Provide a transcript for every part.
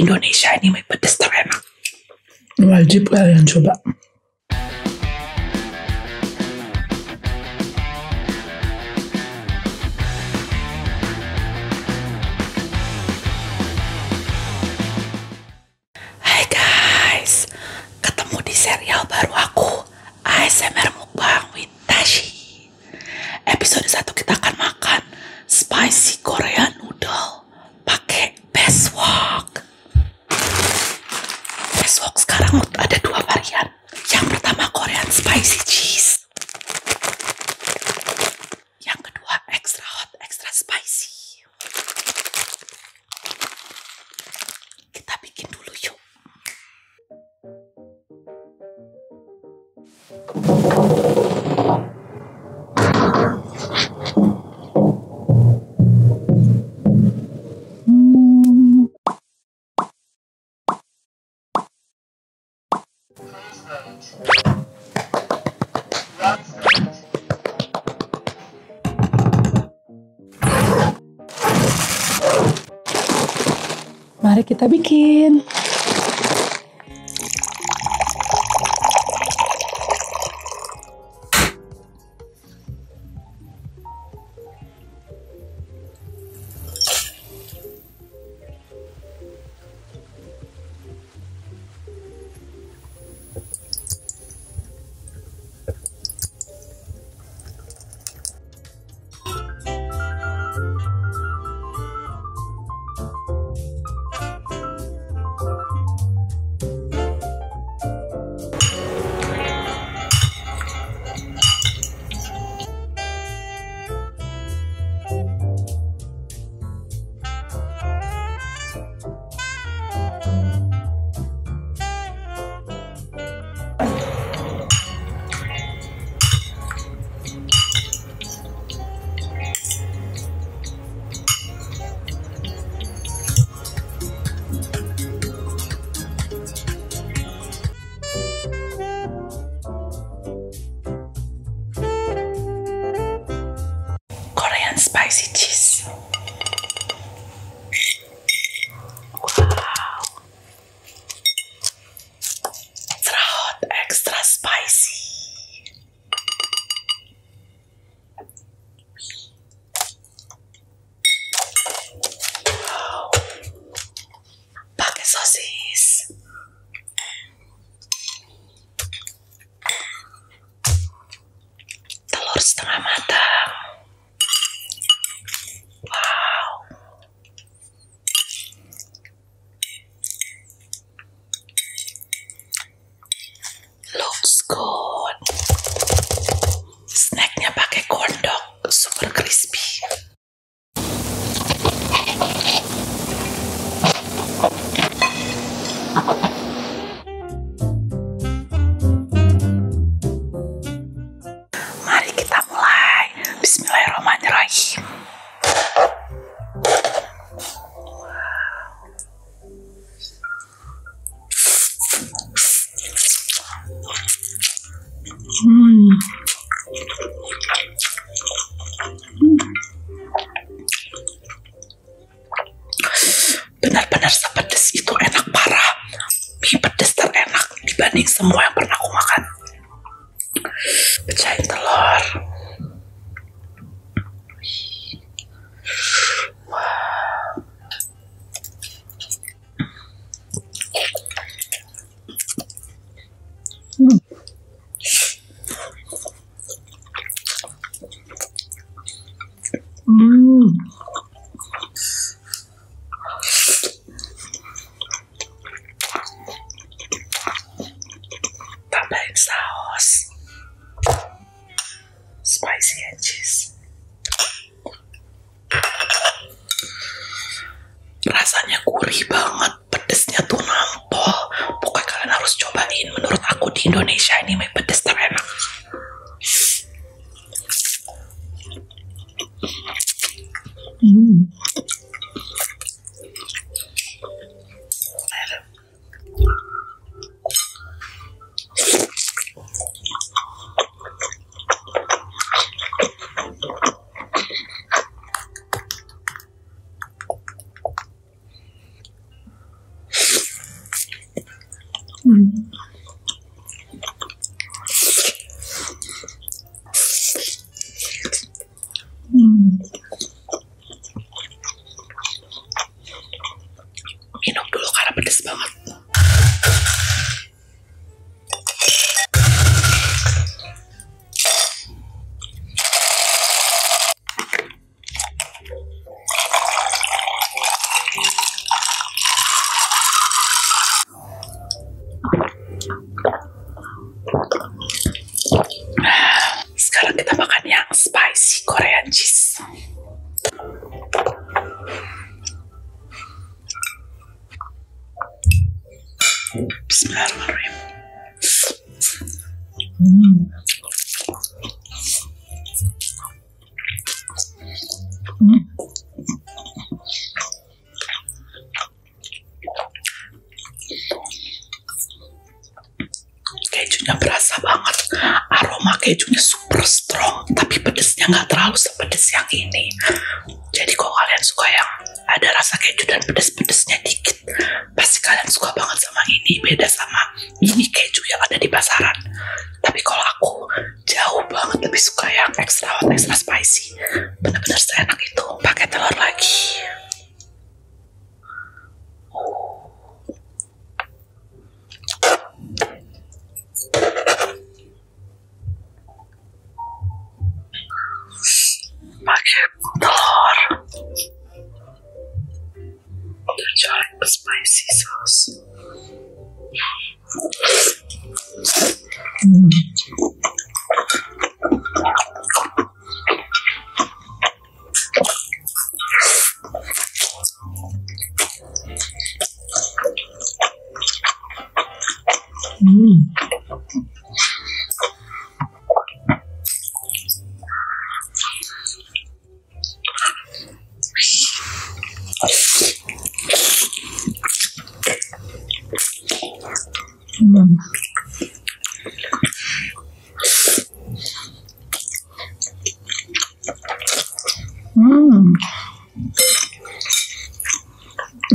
Indonesia ini mie pedas terenak. Wajib kalian coba. Bestwok sekarang ada dua varian. Yang pertama Korean spicy cheese. Yang kedua extra hot, extra spicy. Kita bikin dulu yuk. Mari kita bikin. Cristo. Dibanding semua yang pernah aku makan. Pecahin telur. Hmm. Tambahin saus. Spicy and cheese. Rasanya gurih banget, pedesnya tuh nampol. Pokoknya kalian harus cobain. Menurut aku di Indonesia ini happened to spot. Kejunya berasa banget. Aroma kejunya super strong, tapi pedesnya nggak terlalu sepedes yang ini. Jadi kalau kalian suka yang ada rasa keju dan pedes-pedesnya dikit, pasti kalian suka banget sama ini. Beda sama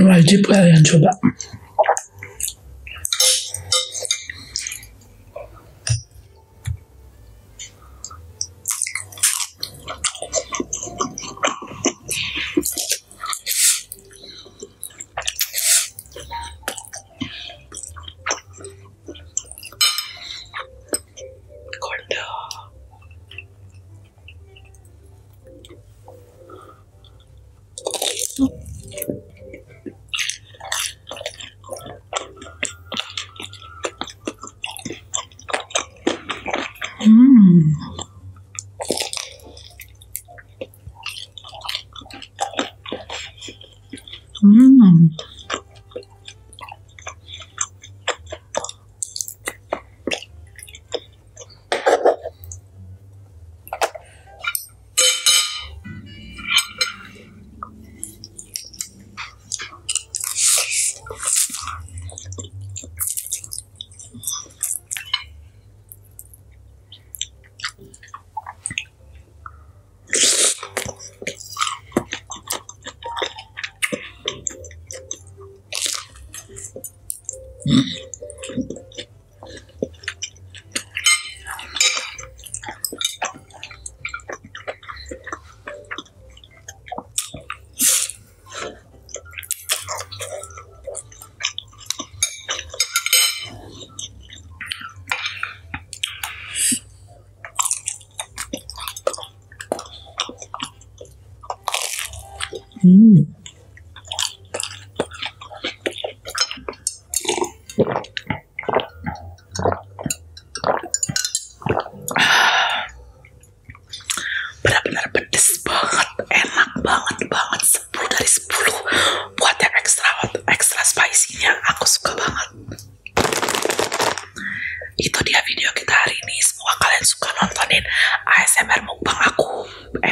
Wajib kalian coba. kondom Hmm. Hmm. Hmm.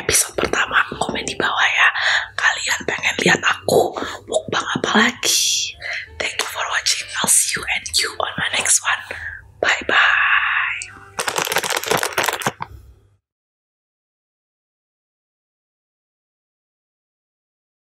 piso por